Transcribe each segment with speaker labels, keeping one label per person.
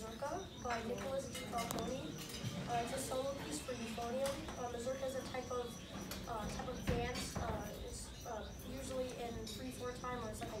Speaker 1: Mazurka by Nicholas D. Falcone. Uh, it's a solo piece for euphonium. Uh, mazurka is a type of uh, type of dance. Uh, it's uh, usually in three four time or it's like a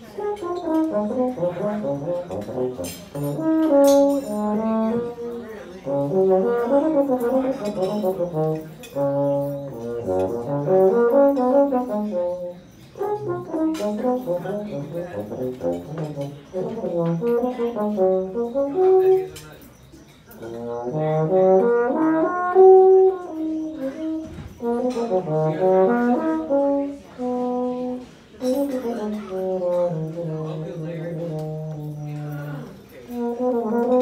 Speaker 1: waltz.